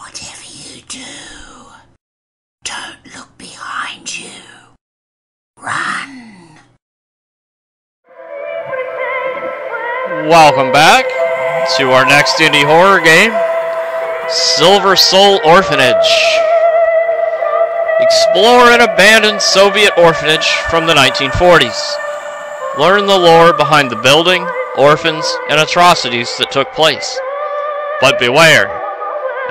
Whatever you do, don't look behind you. Run. Welcome back to our next indie horror game, Silversoul Orphanage. Explore an abandoned Soviet orphanage from the 1940s. Learn the lore behind the building, orphans, and atrocities that took place. But beware,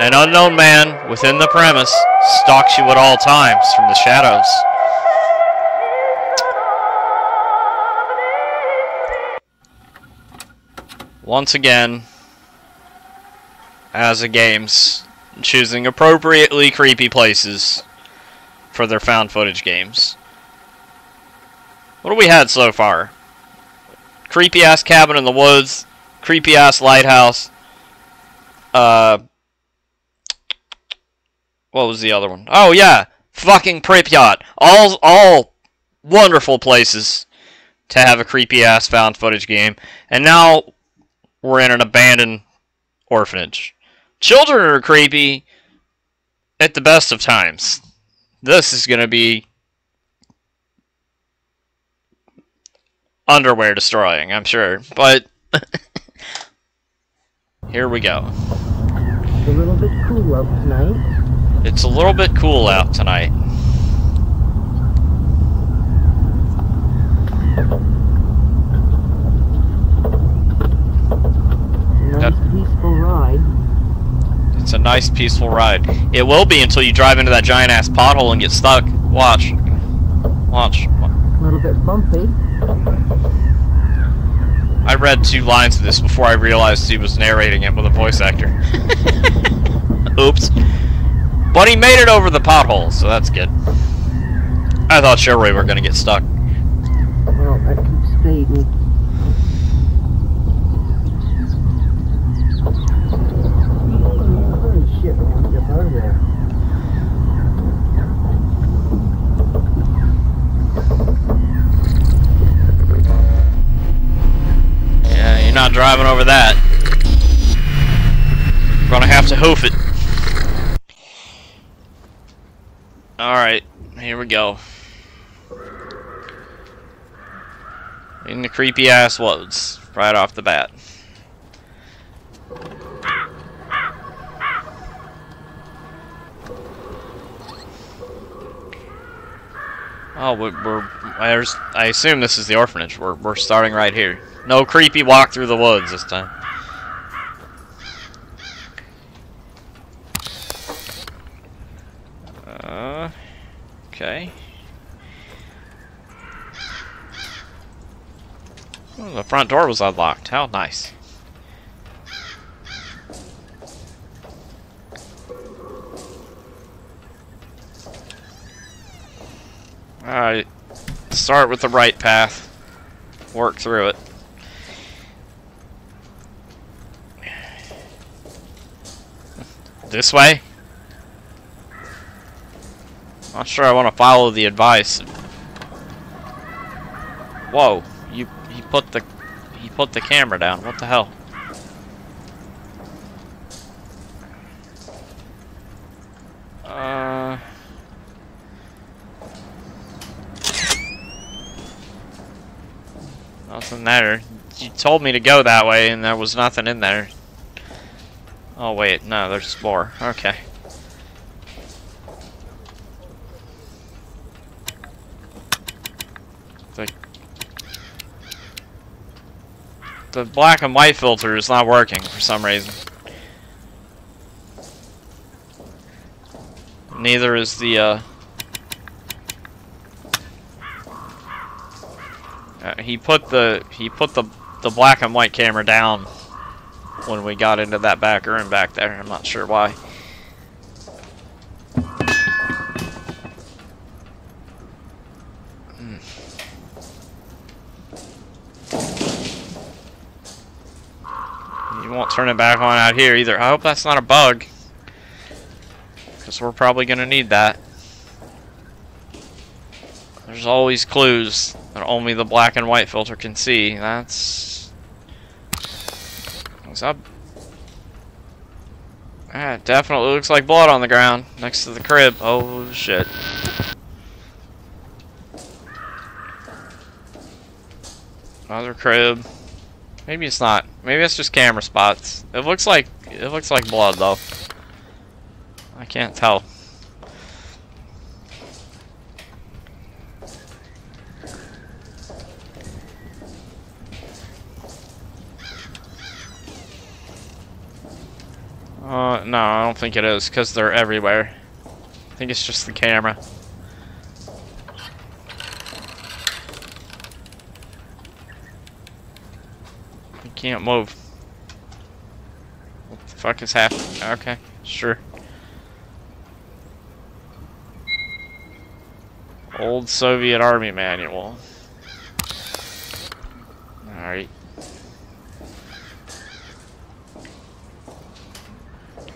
an unknown man within the premise stalks you at all times from the shadows. Once again, AZA Games, choosing appropriately creepy places for their found footage games. What have we had so far? Creepy ass cabin in the woods, creepy ass lighthouse. Uh, what was the other one? Oh yeah, fucking Pripyat. All all wonderful places to have a creepy ass found footage game. And now we're in an abandoned orphanage. Children are creepy at the best of times. This is going to be underwear destroying, I'm sure. But here we go. A little bit cool out tonight. It's a little bit cool out tonight. Nice Yep. peaceful ride. It's a nice, peaceful ride. It will be until you drive into that giant ass pothole and get stuck. Watch. Watch. A little bit bumpy. I read two lines of this before I realized he was narrating it with a voice actor. Oops. But he made it over the pothole, so that's good. I thought sure we were gonna get stuck. Well, that keeps fading. Holy shit, we gotta get out of there. Yeah, you're not driving over that. Gonna have to hoof it. Alright, here we go. In the creepy ass woods, right off the bat. Oh, we're, we're I assume this is the orphanage. We're, we're starting right here. No creepy walk through the woods this time. Uh, okay. Oh, the front door was unlocked. How nice. Alright. Start with the right path. Work through it. This way? Not sure I want to follow the advice. Whoa, you he put the he put the camera down. What the hell? Uh Nothing there. You told me to go that way and there was nothing in there. Oh wait, no, there's more. Okay. The, the black and white filter is not working for some reason. Neither is the, uh... uh, he put the he put the the black and white camera down when we got into that back room back there. I'm not sure why. Turn it back on out here either. I hope that's not a bug. Because we're probably going to need that. There's always clues that only the black and white filter can see. That's... What's up? Ah, definitely looks like blood on the ground next to the crib. Oh shit. Another crib. Maybe it's not. Maybe it's just camera spots. It looks like it looks like blood though. I can't tell. Uh, no, I don't think it is, because they're everywhere. I think it's just the camera. Can't move. What the fuck is happening? Okay, sure. Old Soviet Army Manual. Alright.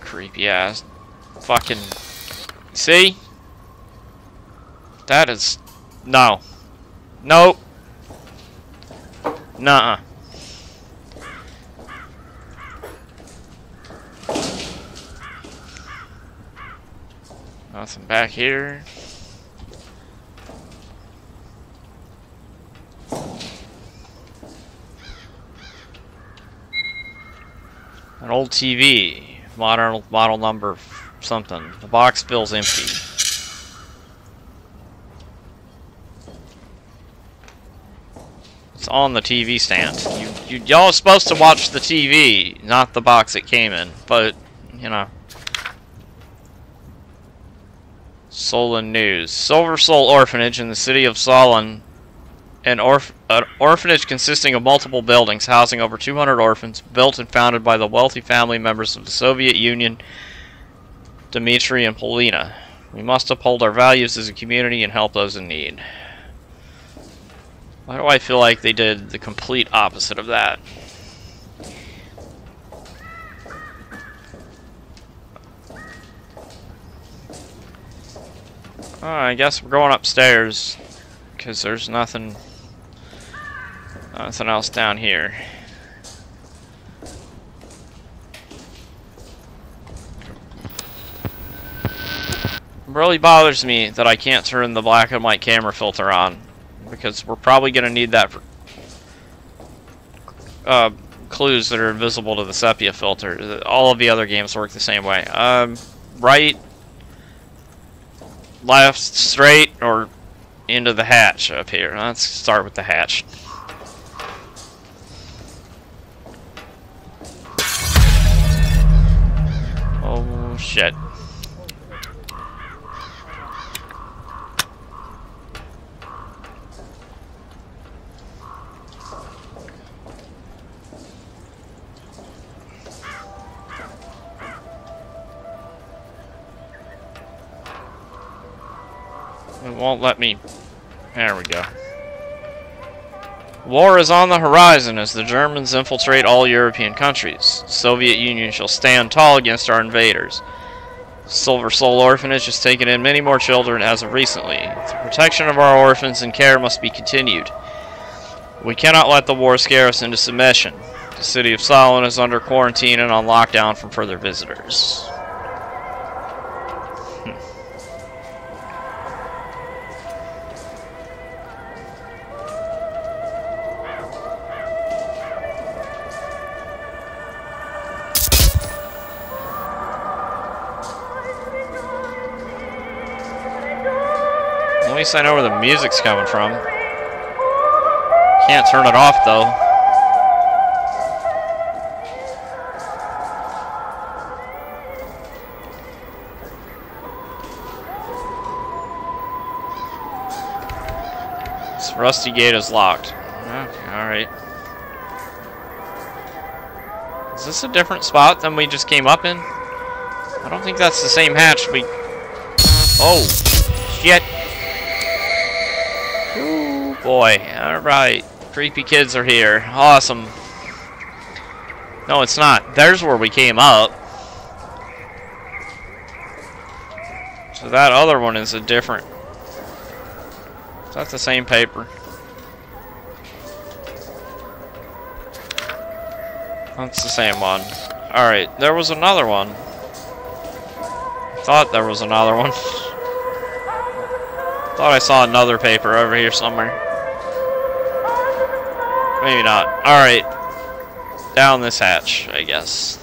Creepy ass. Fucking. See? That is. No. Nope. Nuh-uh. Nothing back here. An old TV. Modern model number something. The box feels empty. It's on the TV stand. You, you, y'all are supposed to watch the TV, not the box it came in. But, you know. Solon News. Silversoul Orphanage in the city of Solon. An, orph an orphanage consisting of multiple buildings housing over 200 orphans, built and founded by the wealthy family members of the Soviet Union, Dmitry and Polina. We must uphold our values as a community and help those in need. Why do I feel like they did the complete opposite of that? Oh, I guess we're going upstairs because there's nothing nothing else down here. It really bothers me that I can't turn the black and white camera filter on because we're probably going to need that for uh, clues that are invisible to the sepia filter. All of the other games work the same way. Um, right, left, straight, or into the hatch up here. Let's start with the hatch. Oh shit. Let me. There we go. War is on the horizon as the Germans infiltrate all European countries. Soviet Union shall stand tall against our invaders. Silversoul Orphanage has taken in many more children as of recently. The protection of our orphans and care must be continued. We cannot let the war scare us into submission. The city of Solon is under quarantine and on lockdown from further visitors. Least I know where the music's coming from. Can't turn it off though. This rusty gate is locked. Okay, alright. Is this a different spot than we just came up in? I don't think that's the same hatch we... Oh! Boy. Alright. Creepy kids are here. Awesome. No, it's not. There's where we came up. So that other one is a different... Is that the same paper? That's the same one. Alright, there was another one. Thought there was another one. Thought I saw another paper over here somewhere. Maybe not. Alright. Down this hatch, I guess.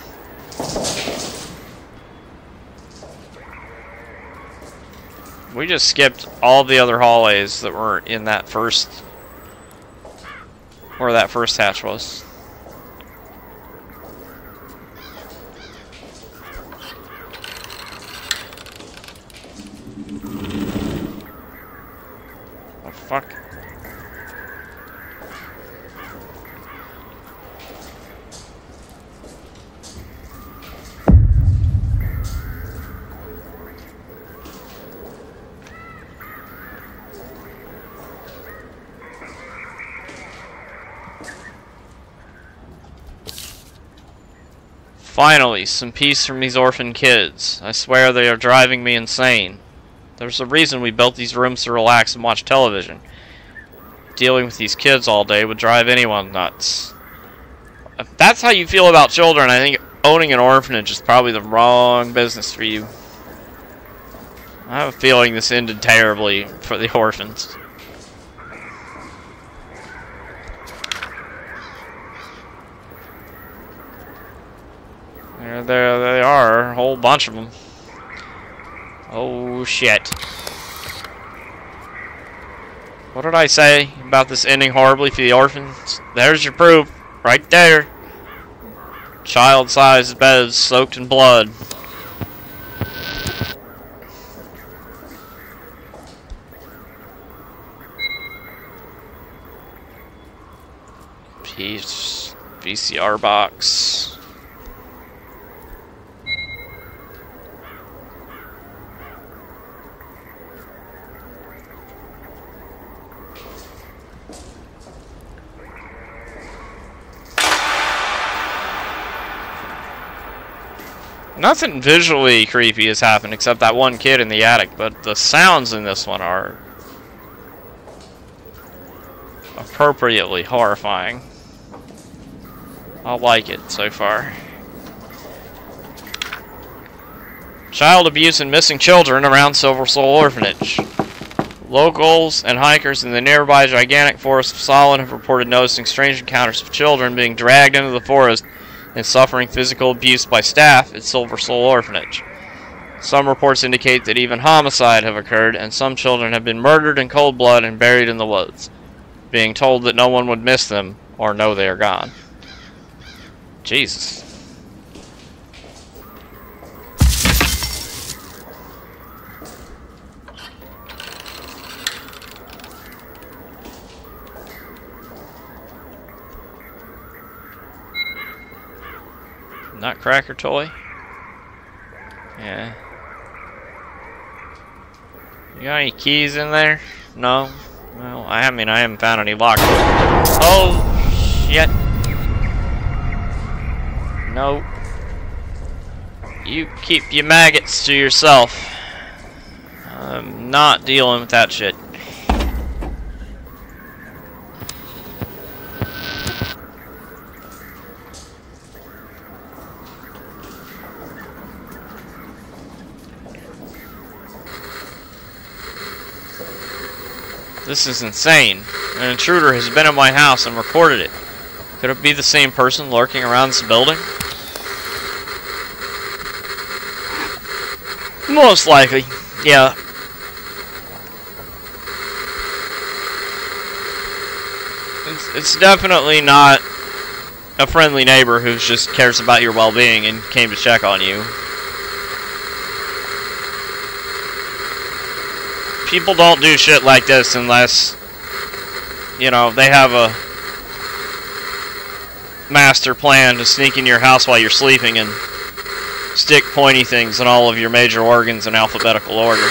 We just skipped all the other hallways that were in that first... Where that first hatch was. The fuck? Finally, some peace from these orphan kids. I swear they are driving me insane. There's a reason we built these rooms to relax and watch television. Dealing with these kids all day would drive anyone nuts. If that's how you feel about children, I think owning an orphanage is probably the wrong business for you. I have a feeling this ended terribly for the orphans. There, there they are, a whole bunch of them. Oh shit. What did I say about this ending horribly for the orphans? There's your proof, right there. Child-sized beds soaked in blood. Peace. VCR box. Nothing visually creepy has happened except that one kid in the attic, but the sounds in this one are appropriately horrifying. I like it so far. Child abuse and missing children around Silversoul Orphanage. Locals and hikers in the nearby gigantic forest of Solid have reported noticing strange encounters of children being dragged into the forest and suffering physical abuse by staff at Silversoul Orphanage. Some reports indicate that even homicide have occurred, and some children have been murdered in cold blood and buried in the woods, being told that no one would miss them or know they are gone. Jesus. Nutcracker toy? Yeah. You got any keys in there? No? Well, I mean, I haven't found any locks. Oh, shit. No. You keep your maggots to yourself. I'm not dealing with that shit. This is insane. An intruder has been in my house and recorded it. Could it be the same person lurking around this building? Most likely, yeah. It's, it's definitely not a friendly neighbor who just cares about your well-being and came to check on you. People don't do shit like this unless, you know, they have a master plan to sneak in your house while you're sleeping and stick pointy things in all of your major organs in alphabetical order.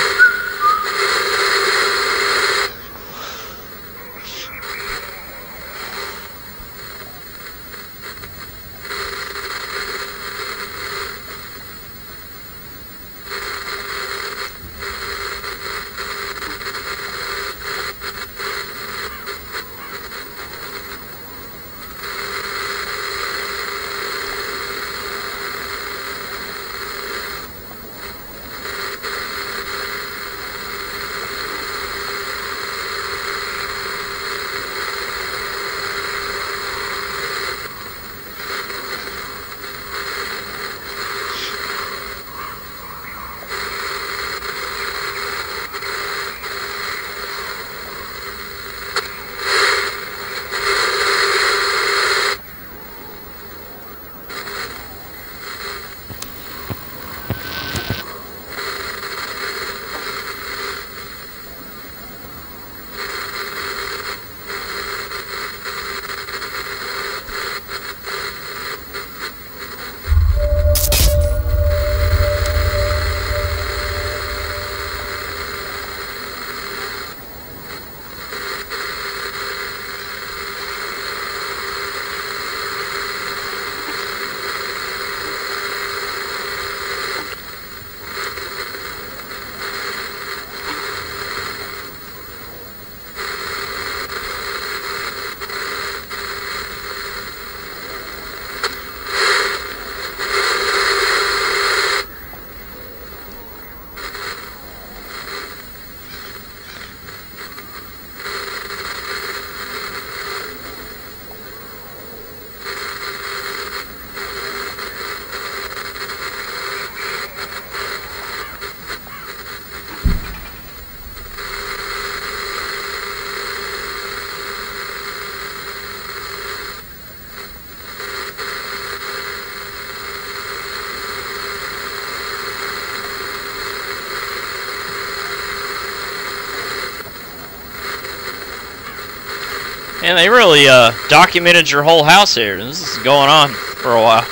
They really uh, documented your whole house here. This is going on for a while.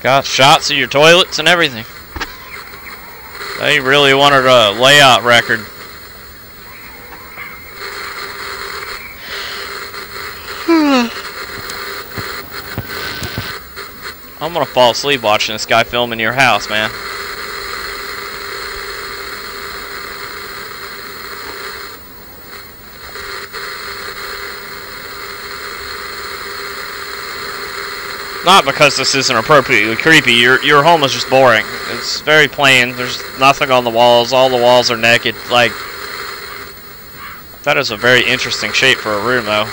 Got shots of your toilets and everything. They really wanted a layout record. I'm gonna fall asleep watching this guy film in your house, man. Not because this isn't appropriately creepy. Your your home is just boring. It's very plain. There's nothing on the walls. All the walls are naked. Like that is a very interesting shape for a room, though.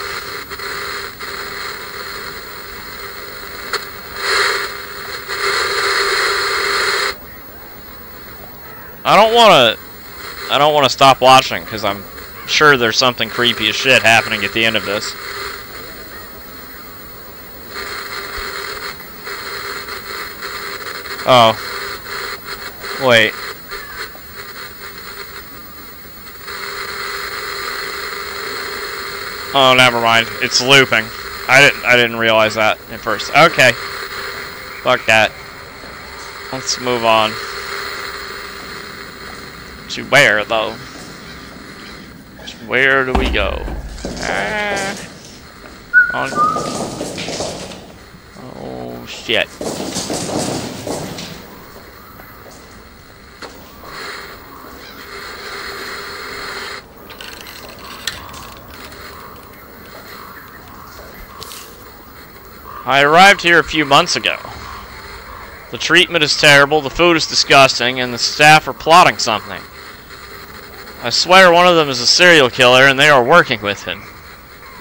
I don't want to. I don't want to stop watching because I'm sure there's something creepy as shit happening at the end of this. Oh. Wait. Oh, never mind. It's looping. I didn't. I didn't realize that at first. Okay. Fuck that. Let's move on. To where though? To where do we go? Ah. Oh shit. I arrived here a few months ago. The treatment is terrible, the food is disgusting, and the staff are plotting something. I swear one of them is a serial killer and they are working with him.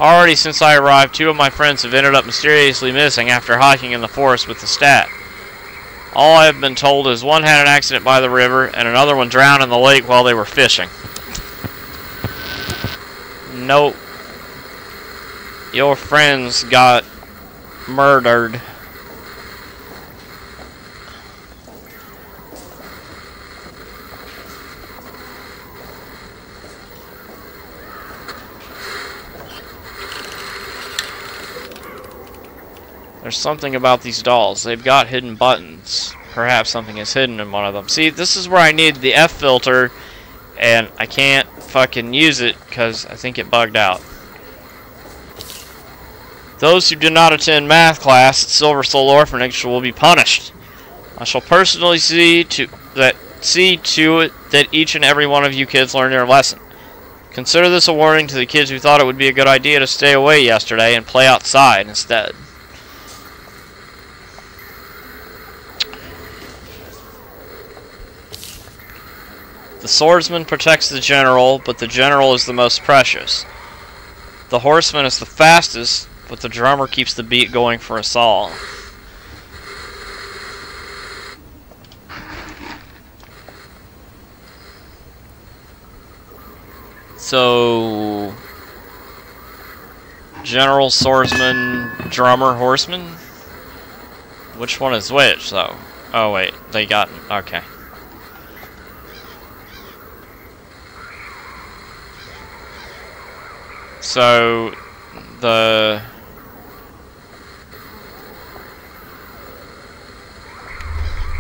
Already since I arrived, two of my friends have ended up mysteriously missing after hiking in the forest with the stat. All I have been told is one had an accident by the river and another one drowned in the lake while they were fishing. Nope. Your friends got murdered. There's something about these dolls. They've got hidden buttons. Perhaps something is hidden in one of them. See, this is where I need the F filter, and I can't fucking use it because I think it bugged out. Those who do not attend math class at Silversoul Orphanage will be punished. I shall personally see to that see to it that each and every one of you kids learn their lesson. Consider this a warning to the kids who thought it would be a good idea to stay away yesterday and play outside instead. The swordsman protects the general, but the general is the most precious. The horseman is the fastest, but the drummer keeps the beat going for us all. So, general, swordsman, drummer, horseman? Which one is which, though? Oh, wait, they got... okay. So, the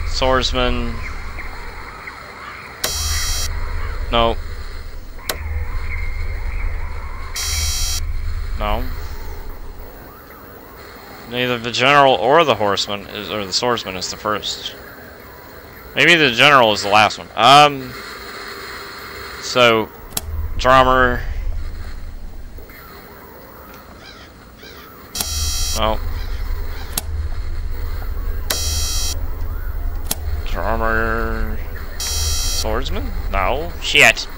swordsman. No. No. Neither the general or the horseman is, or the swordsman is the first. Maybe the general is the last one. Um. So, drummer. Oh. Drummer... Swordsman? No. Shit.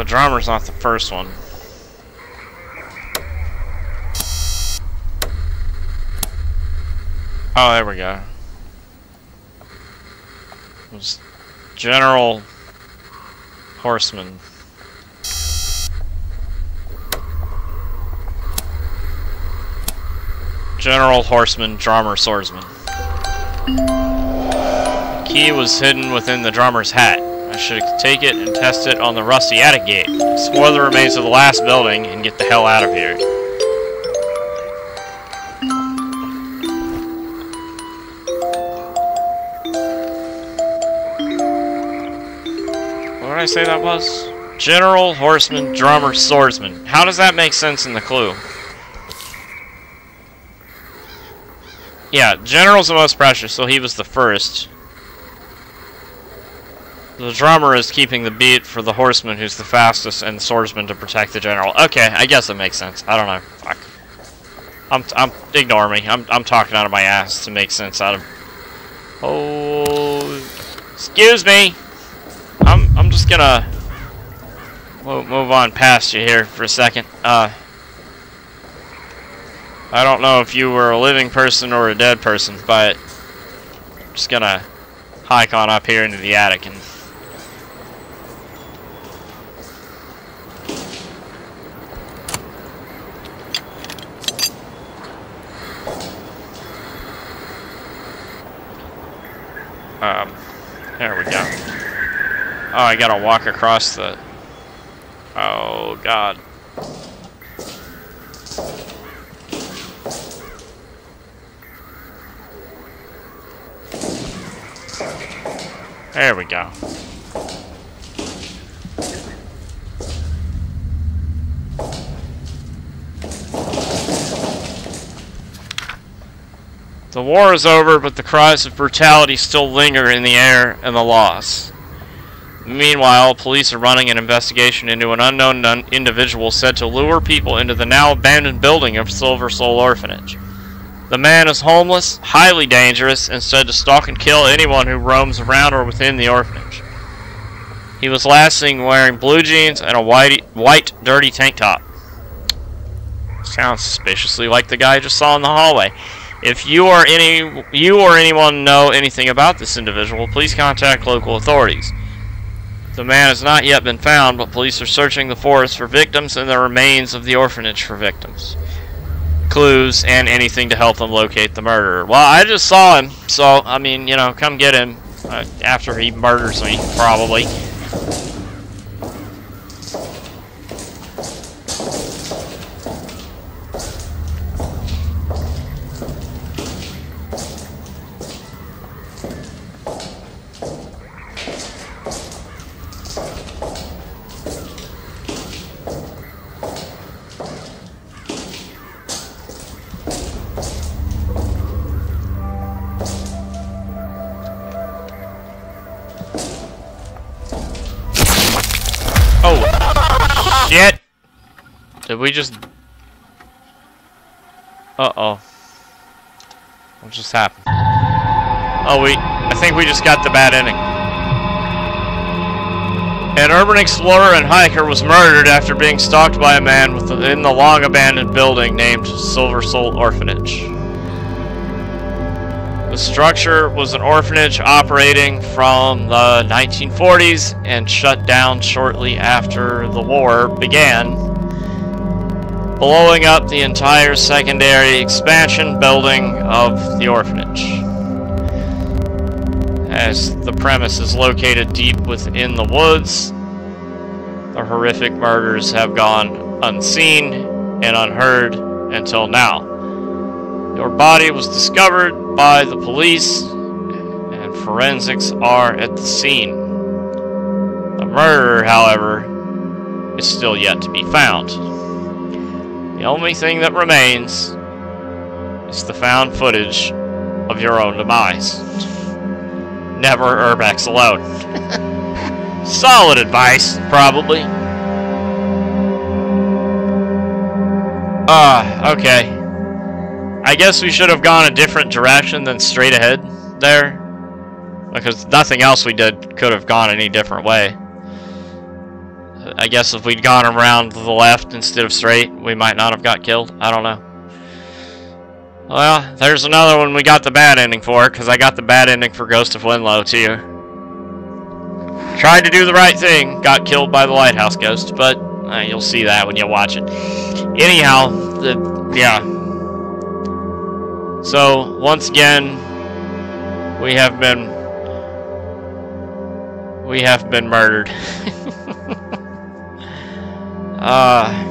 The drummer's not the first one. Oh, there we go. It was General Horseman. General Horseman, Drummer Swordsman. Key was hidden within the drummer's hat. Should take it and test it on the rusty attic gate. Explore the remains of the last building and get the hell out of here. What did I say that was? General, Horseman, Drummer, Swordsman. How does that make sense in the clue? Yeah, General's the most precious, so he was the first. The drummer is keeping the beat for the horseman, who's the fastest, and the swordsman to protect the general. Okay, I guess it makes sense. I don't know. Fuck. I'm, I'm, ignore me. I'm, I'm talking out of my ass to make sense out of. Oh, excuse me. I'm, I'm just gonna move on past you here for a second. Uh, I don't know if you were a living person or a dead person, but I'm just gonna hike on up here into the attic and Um, there we go. Oh, I gotta walk across the... Oh, God. There we go. The war is over, but the cries of brutality still linger in the air and the loss. Meanwhile, police are running an investigation into an unknown individual said to lure people into the now abandoned building of Silversoul Orphanage. The man is homeless, highly dangerous, and said to stalk and kill anyone who roams around or within the orphanage. He was last seen wearing blue jeans and a white, white dirty tank top. Sounds suspiciously like the guy I just saw in the hallway. If you or any you or anyone know anything about this individual, please contact local authorities. The man has not yet been found, but police are searching the forest for victims and the remains of the orphanage for victims. Clues and anything to help them locate the murderer. Well, I just saw him, so, I mean, you know, come get him uh, after he murders me, probably. Shit! Did we just... Uh-oh. What just happened? Oh, we... I think we just got the bad ending. An urban explorer and hiker was murdered after being stalked by a man within the long-abandoned building named Silversoul Orphanage. The structure was an orphanage operating from the 1940s and shut down shortly after the war began, blowing up the entire secondary expansion building of the orphanage. As the premise is located deep within the woods, the horrific murders have gone unseen and unheard until now. Your body was discovered by the police, and forensics are at the scene. The murderer, however, is still yet to be found. The only thing that remains is the found footage of your own demise. Never urbex alone. Solid advice, probably. Ah, uh, okay. I guess we should have gone a different direction than straight ahead there. Because nothing else we did could have gone any different way. I guess if we'd gone around the left instead of straight, we might not have got killed. I don't know. Well, there's another one we got the bad ending for, because I got the bad ending for Ghost of Winlow, too. Tried to do the right thing, got killed by the lighthouse ghost, but uh, you'll see that when you watch it. Anyhow, the, yeah. So, once again, we have been... We have been murdered. uh...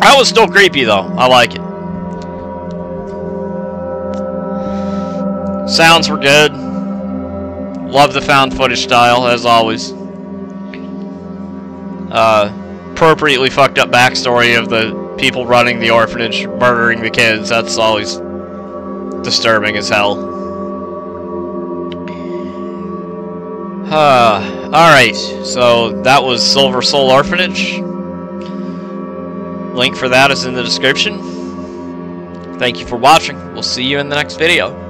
That was still creepy, though. I like it. Sounds were good. Love the found footage style, as always. Uh, appropriately fucked up backstory of the people running the orphanage, murdering the kids. That's always disturbing as hell. Uh, Alright, so that was Silversoul Orphanage. Link for that is in the description. Thank you for watching. We'll see you in the next video.